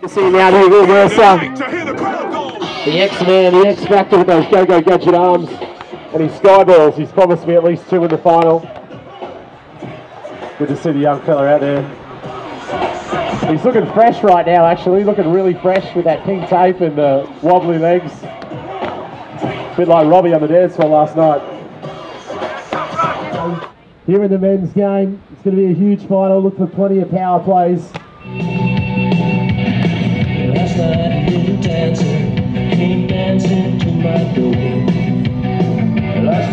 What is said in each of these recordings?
to see now Hugo Mercer. The X-Man, the X-Factor with those go-go gadget arms. And his skyballs, he's promised me at least two in the final. Good to see the young fella out there. He's looking fresh right now, actually. Looking really fresh with that pink tape and the wobbly legs. A bit like Robbie on the dance floor last night. Here in the men's game, it's going to be a huge final. Look for plenty of power plays. Dancing, came dancing to my door. Last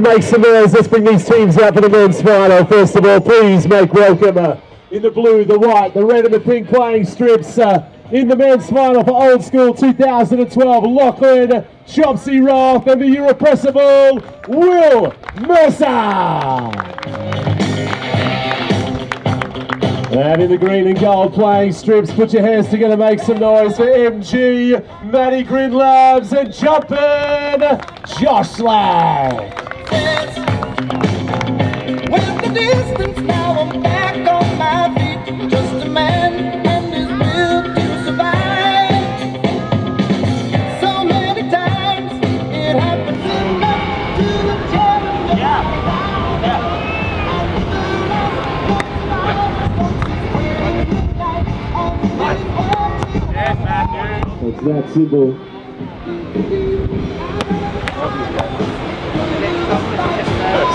make some noise. Let's bring these teams out for the men's final. First of all, please make welcome uh, in the blue, the white, the red, and the pink playing strips. Uh, in the men's final for Old School 2012, Lachlan Chopsy Roth and the irrepressible Will Mercer. And in the green and gold playing strips, put your hands together, make some noise for MG, Matty Grin Labs, and jumping Josh. That simple.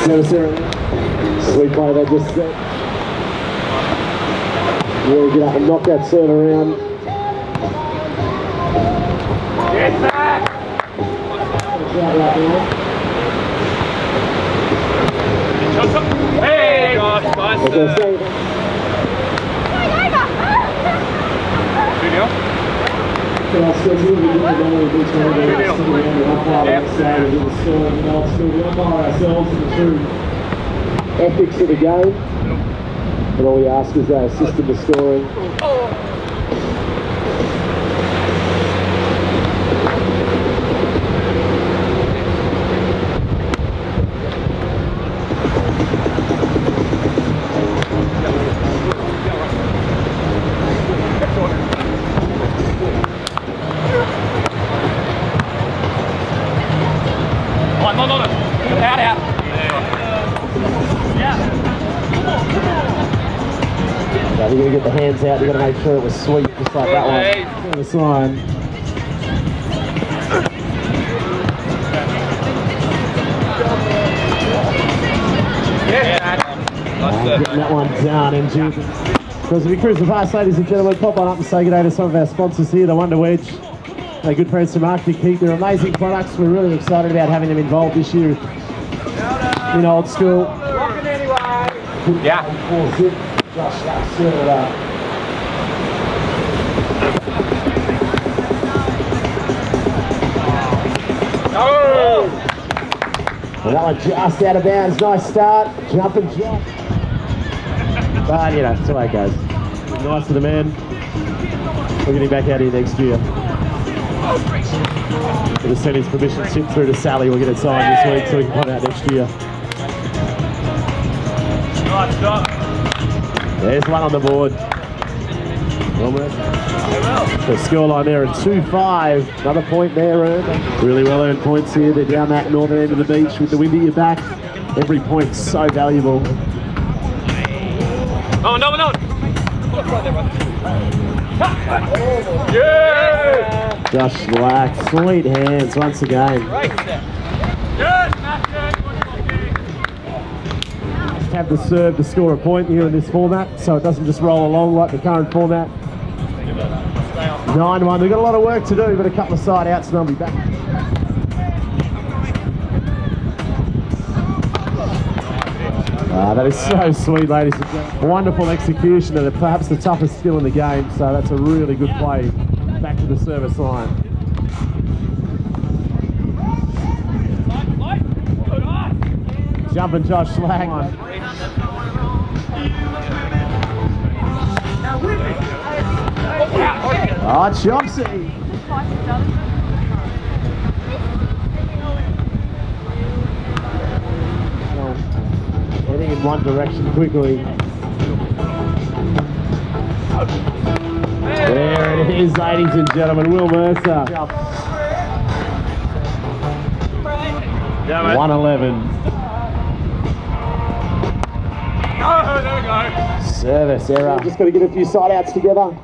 So, Sarah, sweet play they just set. Really get up and knock that serve around. Right now. Hey, Josh, nice. As I schedule we the goal of each one of those sitting around the umpire Yep. outside of the score and old school. We umpire ourselves in the true ethics of the game. And all we ask is they assist in the scoring. Out. You've got to make sure it was sweet, just like that one. Us sign. Yeah. Uh, getting that one down, MG. Because if we cruise the past, ladies and gentlemen, pop on up and say good day to some of our sponsors here, the Wonder Wedge. Our good friends from Arctic Heat. They're amazing products. We're really excited about having them involved this year in old school. Yeah. Oh. And that one just out of bounds. Nice start. Jump and jump. But, you know, it's the way it goes. Nice to the man. We're getting back out here next year. We're to send his permission slip through to Sally. We'll get it signed this week so we can come out next year. Nice shot. There's one on the board. The scoreline there at 2-5. Another point there earned. Really well earned points here. They're down that northern end of the beach with the wind at your back. Every point's so valuable. Oh, no, no. Yeah. Josh Black, sweet hands once again. Right there. Yes, Matthew. Just have to serve to score a point here in this format, so it doesn't just roll along like the current format. 9-1, we've got a lot of work to do, but a couple of side outs and I'll be back. Ah, that is so sweet, ladies. Wonderful execution and perhaps the toughest skill in the game, so that's a really good play back to the service line. Jumping Josh Schlag Ah, on. Oh, Chopsy! Heading in one direction quickly. There it is, ladies and gentlemen, Will Mercer. Yeah, 111. Oh, there we go. Service error. Just got to get a few side outs together.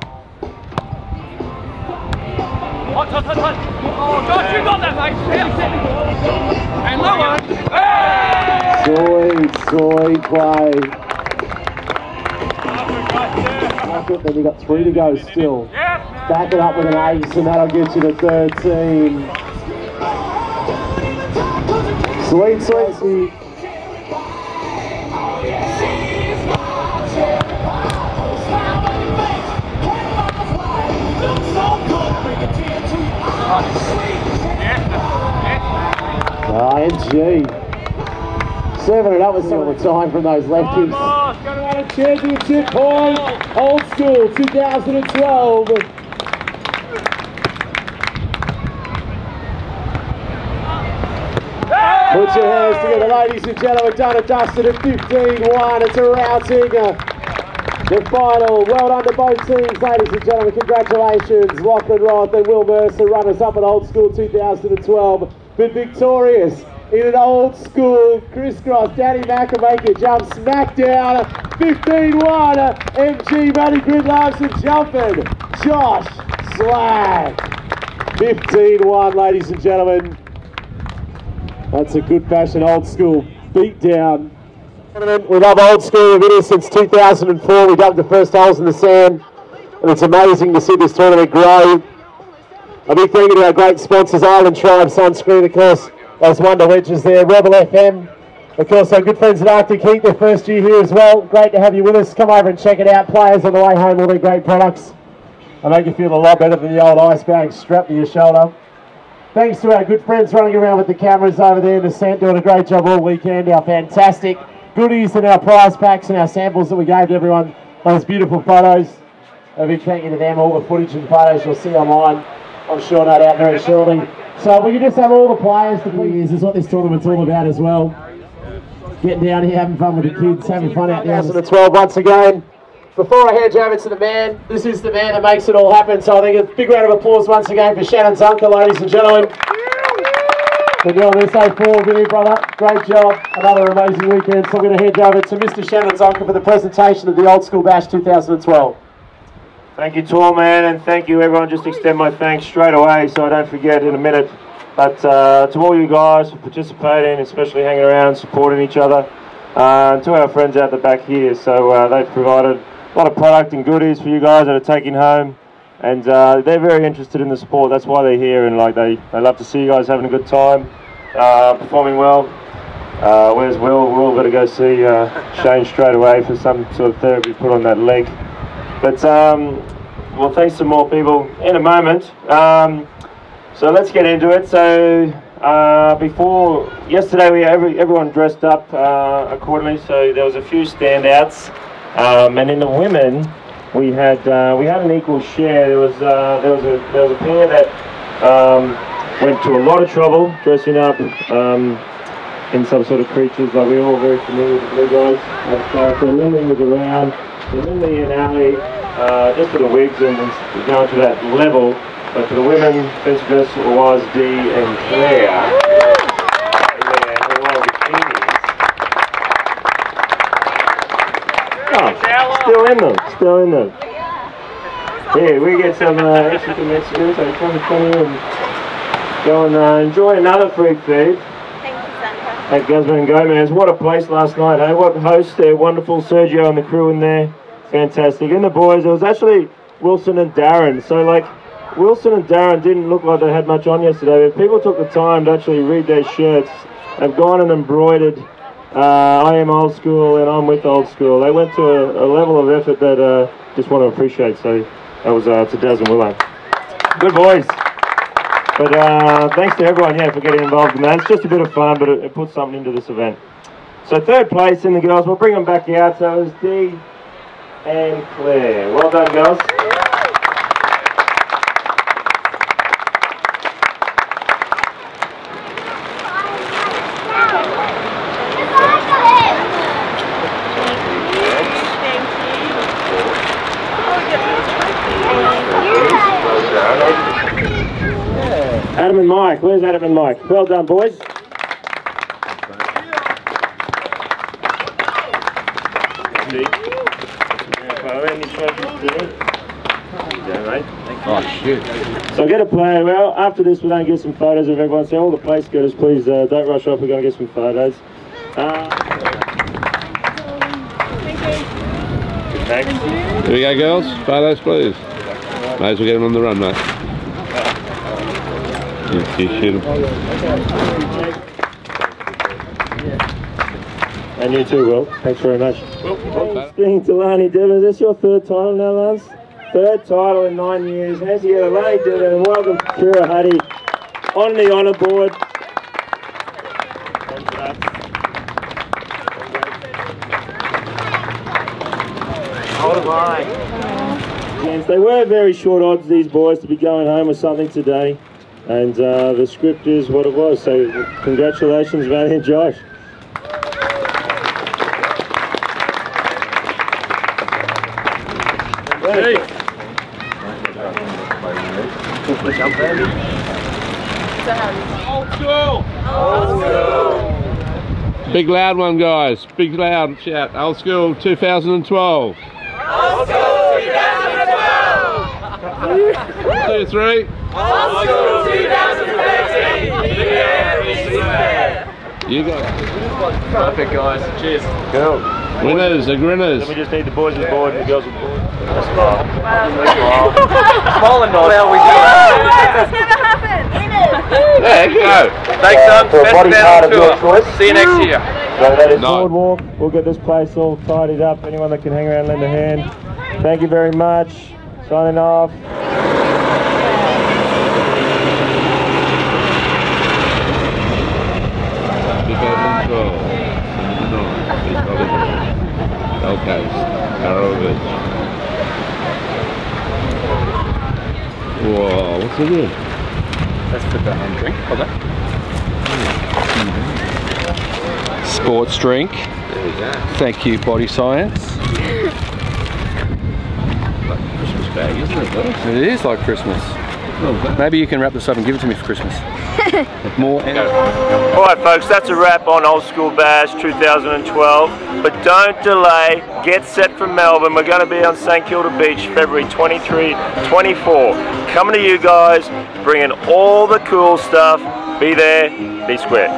Hot, hot, hot, hot. Oh, Josh, you got that, mate. And lower. Hey! Sweet, sweet play. Bucket, Then you got three to go still. Back it up with an ace, and that'll get you to 13. Sweet, sweet, sweet. ING. Serving it up with some of the time from those left kicks. Oh, go to Got a championship point. Old school 2012. Put your hands together, ladies and gentlemen. Done and dusted at 15-1. It's a routing. uh, The final. Well done to both teams, ladies and gentlemen. Congratulations, Lachlan Roth and Will Mercer, runners up at Old School 2012. But victorious in an old school crisscross. Danny Macamaker jumps smack down. 15-1. MG Money Grid and jumping. Josh Slag. 15-1, ladies and gentlemen. That's a good fashion old school beat down. We love old school. Here since 2004. We dug the first holes in the sand, and it's amazing to see this tournament grow. A big thank you to our great sponsors, Island Tribe Sunscreen, of course, those Wonder Wedges there, Rebel FM. Of course, our good friends at Arctic Heat, their first year here as well. Great to have you with us. Come over and check it out. Players on the way home, all their great products. I make you feel a lot better than the old ice bag strapped to your shoulder. Thanks to our good friends running around with the cameras over there in Nascent, doing a great job all weekend. Our fantastic goodies and our prize packs and our samples that we gave to everyone. Those beautiful photos. A big thank you to them. All the footage and photos you'll see online. I'm sure no doubt very shortly. So we can just have all the players to please. Is what this tournament's all about as well. Getting down here, having fun with the kids, having fun out there. 2012 once again. Before I hand you over to the man, this is the man that makes it all happen. So I think a big round of applause once again for Shannon Zunker, ladies and gentlemen. For doing this 04 with you, brother. Great job. Another amazing weekend. So I'm going to hand you over to Mr. Shannon Zunker for the presentation of the Old School Bash 2012. Thank you, tall man, and thank you, everyone. Just extend my thanks straight away so I don't forget in a minute. But uh, to all you guys for participating, especially hanging around, supporting each other, uh, and to our friends out the back here. So uh, they've provided a lot of product and goodies for you guys that are taking home, and uh, they're very interested in the sport. That's why they're here, and like they, they love to see you guys having a good time, uh, performing well. Uh, where's Will? Will got to go see Shane straight away for some sort of therapy put on that leg. But um, well, thanks some more people in a moment. Um, so let's get into it. So uh, before yesterday, we every, everyone dressed up uh, accordingly. So there was a few standouts, um, and in the women, we had uh, we had an equal share. There was uh, there was a there was a pair that um, went to a lot of trouble dressing up. Um, in some sort of creatures, like we're all very familiar with the blue guys. So Lily was around, so Lily and Ali, uh, just for the wigs and was going to that level. But for the women, best dress was Dee and Claire. Yeah, the. Oh, still in them, still in them. Yeah, we get some uh, extra Mexicans, so come come in and go and uh, enjoy another freak feed Thank you, Sandra. at Guzman Gomez. What a place last night, hey? What hosts there, wonderful Sergio and the crew in there. Fantastic. And the boys, it was actually Wilson and Darren. So, like, Wilson and Darren didn't look like they had much on yesterday, but people took the time to actually read their shirts. They've gone and embroidered uh, I am old school and I'm with old school. They went to a, a level of effort that uh, just want to appreciate. So, that was uh, to Des and Willow. Good boys. But uh, thanks to everyone here for getting involved in that. It's just a bit of fun, but it, it puts something into this event. So third place in the girls, we'll bring them back out. So it was Dee and Claire. Well done, girls. Thank you. Adam and Mike. Where's Adam and Mike? Well done, boys. Oh, shit. So get a play. Well, after this, we're going to get some photos of everyone. So all the place goers, please uh, don't rush off. We're going to get some photos. Uh, Thanks. Here we go, girls. Photos, please. May as well get them on the run, mate. You, you shoot And you too, Will. Thanks very much. Speaking to Lani Devon, is this your third title now, Lance? Third title in nine years. How's you going, Lani Devon? And welcome Kira Huddy on the honour board. Yes, they were very short odds, these boys, to be going home with something today. And uh, the script is what it was. So congratulations, Manny and Josh. Big loud one, guys. Big loud shout. Old school 2012. Old school 2012. Two, three. You got Perfect, guys. Cheers. Go. winners, the grinners. Then we just need the boys on board and the girls on board. That's Small and nice. Well, we That's never happened. Winners. There you go. Thanks, son. For a Best body part of your tour. choice. See you next year. So that is No. boardwalk. We'll get this place all tidied up. Anyone that can hang around, lend a hand. Thank you very much. Signing off. Okay, Arrowvich. Whoa, what's it in? Let's put that on drink. Hold on. Sports drink. There we go. Thank you, Body Science. Christmas bag, isn't it? though? It is like Christmas. Maybe you can wrap this up and give it to me for Christmas. More. All right, folks, that's a wrap on Old School Bash 2012. But don't delay. Get set for Melbourne. We're going to be on St Kilda Beach February 23, 24. Coming to you guys, bringing all the cool stuff. Be there, be square.